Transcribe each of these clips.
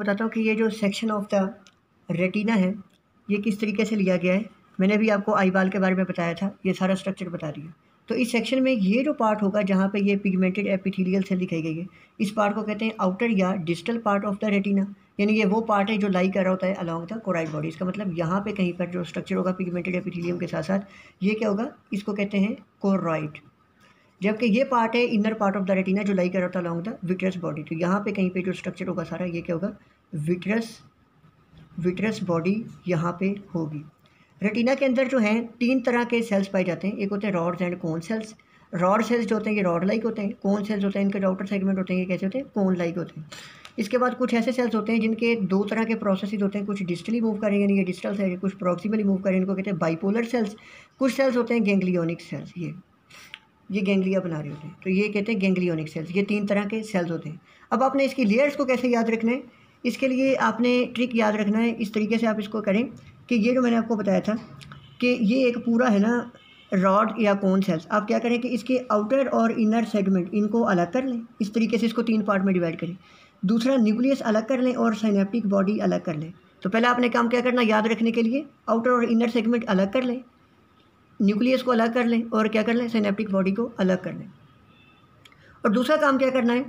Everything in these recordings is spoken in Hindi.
बताता हूँ कि ये जो सेक्शन ऑफ़ द रेटिना है, ये किस तरीके से लिया गया है? मैंने भी आपको आई बाल के बारे में बताया था, ये सारा स्ट्रक्चर बता दिया तो इस सेक्शन में ये जो पार्ट होगा, जहाँ पे ये पिगमेंटेड एपिथेलियल सेल दिखाई गई है, इस पार्ट को कहते हैं आउटर या digital part of the retina यानी ये वो पार्ट है जो लाई कर रहा होता है अलॉन्ग द कोराइड बॉडी इसका मतलब यहाँ पे कहीं पर जो स्ट्रक्चर होगा पिगमेंटेड एपिथेलियम के साथ साथ ये क्या होगा? इसको कहते हैं कोरॉइड जबकि ये पार्ट है inner part of the retina जो लाई कर रहा था अलॉन्ग द विट्रस बॉडी तो यहाँ पे कहीं पे जो स्ट्रक्चर होगा सारा, ये क्या होगा? विट्रस विट्रस बॉडी यहाँ पे होगी। रेटिना के अंदर जो है, तीन तरह के सेल्स पाए जाते हैं। एक होते हैं rods and cone cells rod cells जो होते हैं, ये रॉड लाइक होते हैं। कोन सेल्स होते हैं, इनके आउटर सेगमेंट होते हैं, ये कैसे होते हैं? कोन लाइक होते हैं। इसके बाद कुछ ऐसे सेल्स होते हैं जिनके दो तरह के प्रोसेस होते हैं। कुछ डिजिटली मूव करेंगे, यानी ये डिजिटल सेल कुछ प्रॉक्सिमली मूव करेंगे, इनको कहते हैं बाइपोलर सेल्स कुछ सेल्स होते हैं गेंग्लियोनिक सेल्स ये। ये गेंगलिया बना रहे होते हैं। तो ये कहते हैं गेंग्लियोनिक सेल्स ये तीन तरह के सेल्स होते हैं। अब आपने इसकी लेयर्स को कैसे याद रखना है? इसके लिए आपने ट्रिक याद रखना है। इस तरीके से आप इसको करें कि ये जो मैंने आपको बताया था कि ये एक पूरा है ना रॉड या कोन सेल्स आप क्या करें कि इसके आउटर और इनर सेगमेंट इनको अलग कर लें। इस तरीके से इसको तीन पार्ट में डिवाइड करें। दूसरा न्यूक्लियस अलग कर लें और साइनेप्टिक बॉडी अलग कर लें। तो पहले आपने काम क्या करना याद रखने के लिए आउटर और इनर सेगमेंट अलग कर लें। न्यूक्लियस को अलग कर लें और क्या कर लें? साइनेप्टिक बॉडी को अलग कर लें। और दूसरा काम क्या करना है?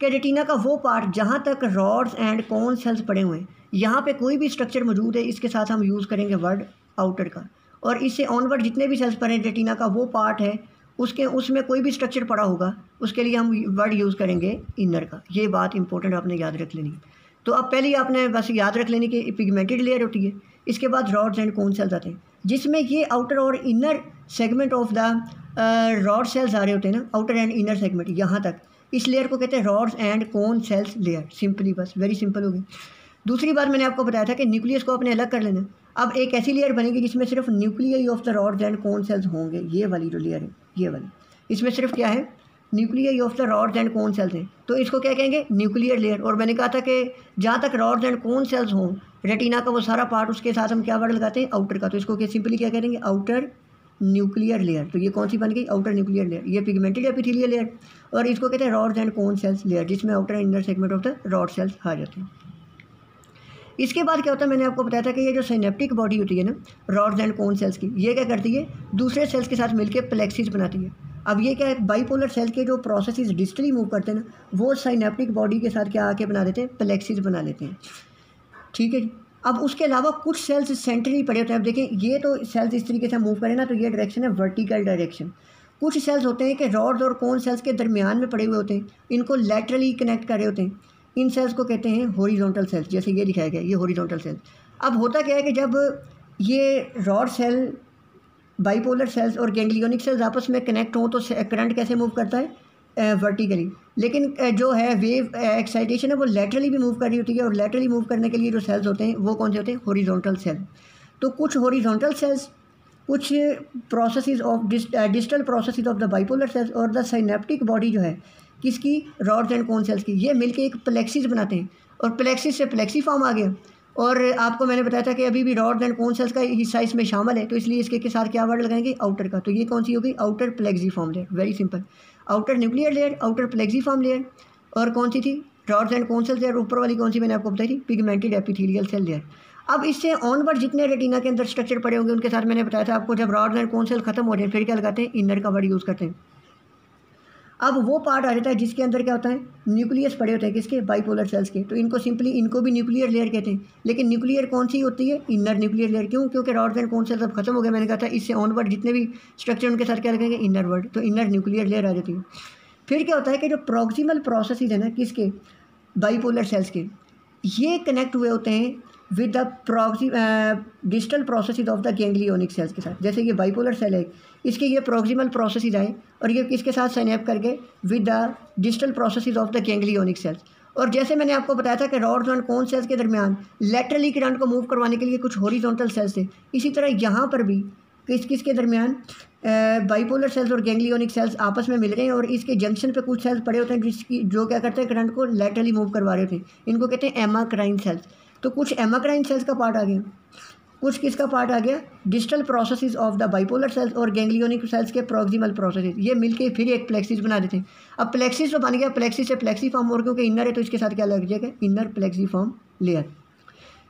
कि रेटिना का वो पार्ट जहाँ तक रॉड्स एंड कॉन सेल्स पड़े हुए हैं, यहाँ पे कोई भी स्ट्रक्चर मौजूद है, इसके साथ हम यूज़ करेंगे वर्ड आउटर का। और इससे ऑनवर्ड जितने भी सेल्स पड़े हैं रेटिना का वो पार्ट है, उसके, उसमें कोई भी स्ट्रक्चर पड़ा होगा, उसके लिए हम वर्ड यूज़ करेंगे इनर का। ये बात इंपॉर्टेंट आपने याद रख लेनी तो अब पहले ही आपने बस याद रख लेनी कि पिगमेंटेड लेयर होती है, इसके बाद रॉड्स एंड कौन सेल्स आते हैं। जिसमें ये आउटर और inner segment of the rod cells आ रहे होते हैं ना आउटर एंड इनर सेगमेंट यहाँ तक। इस लेयर को कहते हैं rods and cone cells layer simply बस वेरी सिंपल हो गई। दूसरी बात मैंने आपको बताया था कि न्यूक्लियस को अपने अलग कर लेना। अब एक ऐसी लेयर बनेगी जिसमें सिर्फ़ nuclear of the rods and cone cells होंगे, ये वाली जो लेयर है, ये वाली। इसमें सिर्फ़ क्या है? Nuclear of the rods and cone cells हैं। तो इसको क्या कहेंगे? न्यूक्लियर लेयर और मैंने कहा था कि जहाँ तक रॉड्स एंड कौन सेल्स हों रेटिना का वो सारा पार्ट उसके साथ हम क्या वर्ड लगाते हैं? आउटर का। तो इसको क्या सिंपली क्या कहेंगे आउटर न्यूक्लियर लेयर तो ये कौन सी बन गई? आउटर न्यूक्लियर लेयर ये पिगमेंटेड एपिथेलियल लेयर और इसको कहते हैं rods and cone cells layer जिसमें outer and inner segment of the rod cells आ जाते हैं। इसके बाद क्या होता है? मैंने आपको बताया था कि ये जो साइनेप्टिक बॉडी होती है ना रॉड्स एंड कोन सेल्स की, ये क्या करती है? दूसरे सेल्स के साथ मिलकर प्लेक्सिस बनाती है। अब ये क्या है बाईपोलर सेल के जो प्रोसेस डिजिटली मूव करते हैं ना, वो साइनेप्टिक बॉडी के साथ क्या आके बना देते हैं प्लेक्सिस बना लेते हैं। ठीक है अब उसके अलावा कुछ सेल्स सेंट्रली पड़े होते हैं। अब देखें, ये तो सेल्स इस तरीके से मूव करें ना तो ये डायरेक्शन है वर्टिकल डायरेक्शन कुछ सेल्स होते हैं कि रॉड्स और कोन सेल्स के दरमियान में पड़े हुए होते हैं, इनको लेटरली कनेक्ट कर रहे होते हैं। इन सेल्स को कहते हैं हॉरिजॉन्टल सेल्स जैसे ये दिखाया गया, ये हॉरिजॉन्टल सेल्स अब होता क्या है कि जब ये रॉड सेल बाइपोलर सेल्स और गेंगलियोनिक सेल्स आपस में कनेक्ट हों तो करंट कैसे मूव करता है? वर्टिकली लेकिन जो है वेव एक्साइटेशन है, वो लेटरली भी मूव कर रही होती है और लेटरली मूव करने के लिए जो सेल्स होते हैं, वो कौन से होते हैं? हॉरिजॉन्टल सेल तो कुछ हॉरिजॉन्टल सेल्स कुछ process of digital process of the bipolar cells और द साइनेप्टिक बॉडी जो है, किसकी? रॉड्स एंड कौन सेल्स की. ये मिलके एक प्लेक्सिस बनाते हैं और प्लेक्सिस से प्लेक्सी फॉर्म आ गया। और आपको मैंने बताया था कि अभी भी रॉड एंड कौन सेल्स का हिस्सा इसमें शामिल है तो इसलिए इसके के साथ क्या वर्ड लगाएँगे? आउटर का। तो ये कौन सी होगी outer plexiform layer very simple outer nuclear layer outer plexiform layer और कौन सी थी? Rods and cone cells layer ऊपर वाली कौन सी मैंने आपको बताई थी? पिगमेंटेड एपिथेलियल सेल लेयर अब इससे ऑनवर्ड जितने रेटिना के अंदर स्ट्रक्चर पड़े होंगे, उनके साथ मैंने बताया था आपको, जब रॉड्स एंड कौन सेल खत्म हो जाए फिर क्या लगाते हैं? इनर का वर्ड यूज़ करते हैं। अब वो पार्ट आ जाता है जिसके अंदर क्या होता है? न्यूक्लियस पड़े होते हैं किसके? बाइपोलर सेल्स के। तो इनको सिंपली इनको भी न्यूक्लियर लेयर कहते हैं। लेकिन न्यूक्लियर कौन सी होती है? इनर न्यूक्लियर लेयर क्यों? क्योंकि रॉड्स एंड कौन से सब खत्म हो गया मैंने कहा था इससे ऑनवर्ड जितने भी स्ट्रक्चर उनके साथ क्या रखेंगे? इनर वर्ड तो इनर न्यूक्लियर लेयर आ जाती है। फिर क्या होता है कि जो प्रोक्सीमल प्रोसेस है ना, किसके? बाईपोलर सेल्स के। ये कनेक्ट हुए होते हैं with the proxy digital process of the ganglionic cells के साथ। जैसे ये बाइपोलर सेल है, इसके ये प्रोक्सीमल प्रोसेस आए और ये किसके साथ साइनअप करके with the digital process of the ganglionic cells और जैसे मैंने आपको बताया था कि रॉड्स एंड कौन सेल्स के दरमियान लेटरली करंट को मूव करवाने के लिए कुछ हॉरिजॉन्टल सेल्स थे। इसी तरह यहाँ पर भी किस किस के दरमियान बाइपोलर सेल्स और गेंगलियोनिक सेल्स आपस में मिल रहे हैं और इसके जंक्शन पे कुछ सेल्स पड़े होते हैं जिसकी, जो क्या करते हैं करंट को लेटरली मूव करवा रहे थे इनको कहते हैं एमा क्राइन सेल्स तो कुछ एमाक्राइन सेल्स का पार्ट आ गया। कुछ किसका पार्ट आ गया? Digital processes of the bipolar cells और गैंग्लियोनिक सेल्स के प्रोक्सिमल प्रोसेसेस। ये मिलके फिर एक प्लेक्सिस बना देते हैं। अब प्लेक्सिस तो बन गया, प्लेक्सिस से प्लेक्सी फॉर्म और क्योंकि इनर है तो इसके साथ क्या लग जाएगा इनर प्लेक्सी फॉर्म लेयर।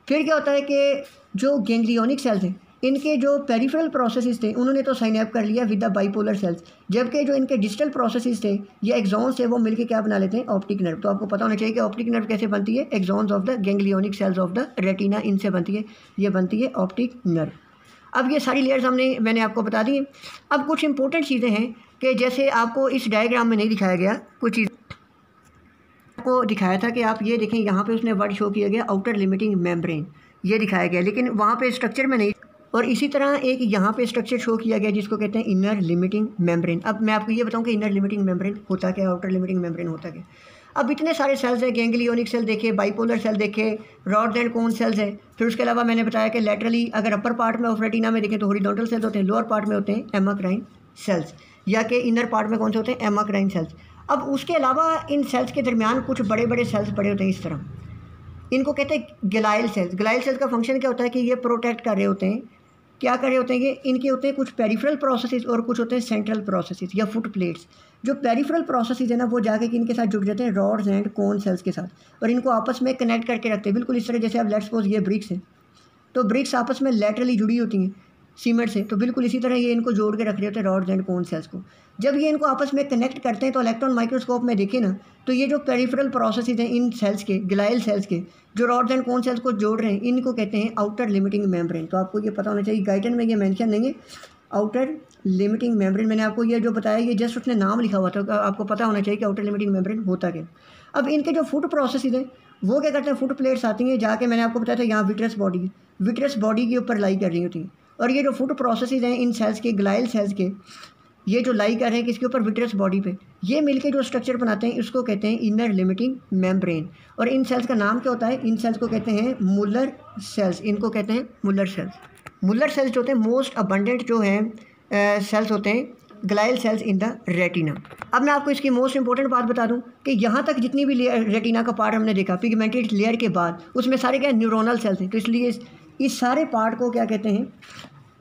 फिर क्या होता है कि जो गैंग्लियोनिक सेल्स हैं इनके जो पेरिफेरल प्रोसेसेस थे, उन्होंने तो साइन अप कर लिया विद द बाइपोलर सेल्स जबकि जो इनके डिजिटल प्रोसेसेस थे, या एक्जॉन्स थे, वो मिलके क्या बना लेते हैं? ऑप्टिक नर्व तो आपको पता होना चाहिए कि ऑप्टिक नर्व कैसे बनती है? Axons of the ganglionic cells of the retina इनसे बनती है। ये बनती है ऑप्टिक नर्व अब ये सारी लेयर्स हमने, मैंने आपको बता दी। अब कुछ इंपॉर्टेंट चीज़ें हैं कि जैसे आपको इस डायग्राम में नहीं दिखाया गया, कुछ चीज़ आपको दिखाया था कि आप ये देखें, यहाँ पे उसने वर्ड शो किया गया आउटर लिमिटिंग मेम्ब्रेन ये दिखाया गया, लेकिन वहाँ पे स्ट्रक्चर में नहीं। और इसी तरह एक यहाँ पे स्ट्रक्चर शो किया गया जिसको कहते हैं इनर लिमिटिंग मेम्ब्रेन अब मैं आपको ये बताऊँ कि इनर लिमिटिंग मेम्ब्रेन होता क्या आउटर लिमिटिंग मेम्ब्रेन होता क्या? अब इतने सारे सेल्स हैं गैंग्लियोनिक सेल देखे बाइपोलर सेल देखे रॉड एंड कोन सेल्स हैं। फिर उसके अलावा मैंने बताया कि लेटरली अगर अपर पार्ट में ऑफ़ रेटिना में देखें तो हॉरिजॉन्टल सेल्स होते हैं लोअर पार्ट में होते हैं एमाक्राइन सेल्स या कि इनर पार्ट में कौन से होते हैं? एमाक्राइन सेल्स अब उसके अलावा इन सेल्स के दरमियान कुछ बड़े बड़े सेल्स पड़े होते हैं इस तरह। इनको कहते हैं गिलाइल सेल्स गिलाइल सेल्स का फ़ंक्शन क्या होता है कि ये प्रोटेक्ट कर रहे होते हैं। क्या करे होते हैं इनके होते हैं कुछ पेरिफेरल प्रोसेसेस और कुछ होते हैं सेंट्रल प्रोसेसेस या फुट प्लेट्स जो पेरिफेरल प्रोसेसेस है ना, वो जाके कि इनके साथ जुड़ जाते हैं रॉड्स एंड कोन सेल्स के साथ। और इनको आपस में कनेक्ट करके रखते हैं। बिल्कुल इस तरह जैसे आप लेट्स सपोज़ ये ब्रिक्स हैं। तो ब्रिक्स आपस में लेटरली जुड़ी होती हैं। सीमेंट से। तो बिल्कुल इसी तरह ये इनको जोड़ के रख रहे होते हैं रॉड्स एंड कोन सेल्स को जब ये इनको आपस में कनेक्ट करते हैं तो इलेक्ट्रॉन माइक्रोस्कोप में देखें ना तो ये जो पेरिफेरल प्रोसेस हैं इन सेल्स के ग्लाइल सेल्स के, जो रॉड्स एंड कोन सेल्स को जोड़ रहे हैं, इनको कहते हैं आउटर लिमिटिंग मेम्ब्रेन तो आपको ये पता होना चाहिए गाइडन में ये मैंशन नहीं है। आउटर लिमिटिंग मेम्ब्रेन मैंने आपको ये जो बताया, ये जस्ट उसने नाम लिखा हुआ था आपको पता होना चाहिए कि आउटर लिमिटिंग मेम्ब्रेन होता क्या अब इनके जो फ़ूड प्रोसेस हैं, वो क्या करते हैं? फ़ूड प्लेट्स आती हैं, जाके मैंने आपको बताया था, यहाँ विट्रस बॉडी विट्रस बॉडी के ऊपर लाई कर रही होती हैं। और ये जो फ़ूड प्रोसेस हैं इन सेल्स के ग्लाइल सेल्स के, ये जो लाई कर रहे हैं किसके ऊपर? विट्रस बॉडी पे। ये मिलके जो स्ट्रक्चर बनाते हैं, इसको कहते हैं इनर लिमिटिंग मेम्ब्रेन और इन सेल्स का नाम क्या होता है? इन सेल्स को कहते हैं मुलर सेल्स इनको कहते हैं मुलर सेल्स मुलर सेल्स जो होते हैं मोस्ट अबंडेंट जो हैं सेल्स होते हैं glial cells in the retina अब मैं आपको इसकी मोस्ट इंपॉर्टेंट बात बता दूँ कि यहाँ तक जितनी भी रेटिना का पार्ट हमने देखा पिगमेंटेड लेयर के बाद, उसमें सारे क्या न्यूरोनल सेल्स हैं। तो इसलिए इस सारे पार्ट को क्या कहते हैं?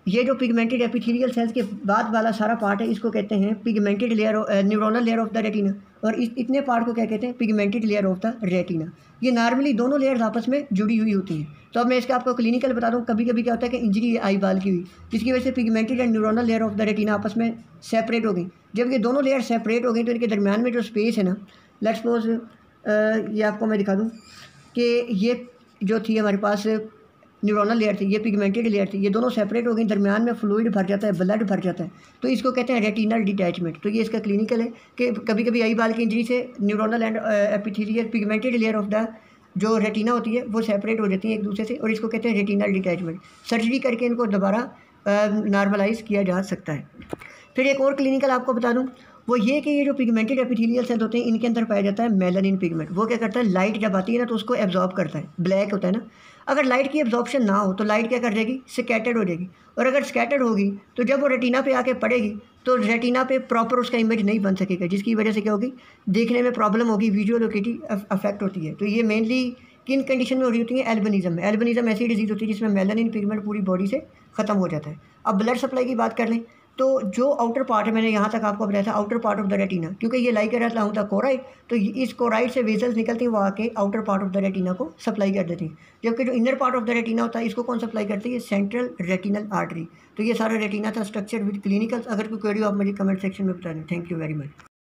ये जो पिगमेंटेड एपिथेलियल सेल्स के बाद वाला सारा पार्ट है, इसको कहते हैं pigmented layer neuronal layer of the retina और इस, इतने पार्ट को क्या कहते हैं? Pigmented layer of the retina ये नॉर्मली दोनों लेयर्स आपस में जुड़ी हुई होती हैं. तो अब मैं इसका आपको क्लिनिकल बता दूँ कभी कभी क्या होता है कि इंजरी आई बाल की हुई, जिसकी वजह से pigmented and neuronal layer of the retina आपस में सेपरेट हो गई. जब ये दोनों लेयर सेपरेट हो गई तो इनके दरमियान में जो स्पेस है ना सपोज़ ये आपको मैं दिखा दूँ कि ये जो थी हमारे पास न्यूरोनल लेयर थी, ये पिगमेंटेड लेयर थी, ये दोनों सेपरेट हो गई, दरमियान में फ्लूड भर जाता है ब्लड भर जाता है। तो इसको कहते हैं रेटिनल डिटैचमेंट तो ये इसका क्लिनिकल है कि कभी कभी आई बाल की इंजरी से neuronal and epithelial pigmented layer of the जो रेटिना होती है, वो सेपरेट हो जाती है एक दूसरे से, और इसको कहते हैं रेटिनल डिटैचमेंट सर्जरी करके इनको दोबारा नॉर्मलाइज किया जा सकता है। फिर एक और क्लिनिकल आपको बता दूँ वो ये कि ये जो पिगमेंटेड एपिथेलियल सेल होते हैं, इनके अंदर पाया जाता है मेलानिन पिगमेंट वो क्या करता है लाइट जब आती है ना तो उसको एब्जॉर्ब करता है। ब्लैक होता है ना। अगर लाइट की एब्जॉर्प्शन ना हो तो लाइट क्या कर जाएगी? स्कैटर्ड हो जाएगी। और अगर स्कैटर्ड होगी तो जब वो रेटिना पे आके पड़ेगी तो रेटिना पे प्रॉपर उसका इमेज नहीं बन सकेगा, जिसकी वजह से क्या होगी? देखने में प्रॉब्लम होगी विजुअल ओकेटी अफेक्ट होती है। तो ये मेनली किन कंडीशन में हो रही होती है? एल्बनिज़म एल्बनिज़म ऐसी डिज़ीज़ होती है जिसमें मेलानिन पिगमेंट पूरी बॉडी से ख़त्म हो जाता है। अब ब्लड सप्लाई की बात कर लें तो जो आउटर पार्ट है, मैंने यहाँ तक आपको बताया था outer part of the retina क्योंकि ये लाइक रहता हूँ था कोराइड तो इस कोराइड से वेजल्स निकलती हैं, वो आके outer part of the retina को सप्लाई कर देती हैं। जबकि जो inner part of the retina होता है, इसको कौन सप्लाई करती है? सेंट्रल रेटिनल आर्टरी तो ये सारा रेटिना था स्ट्रक्चर विद क्लिनिकल्स अगर कोई क्वेरी आप मुझे कमेंट सेक्शन में बता दें। Thank you very much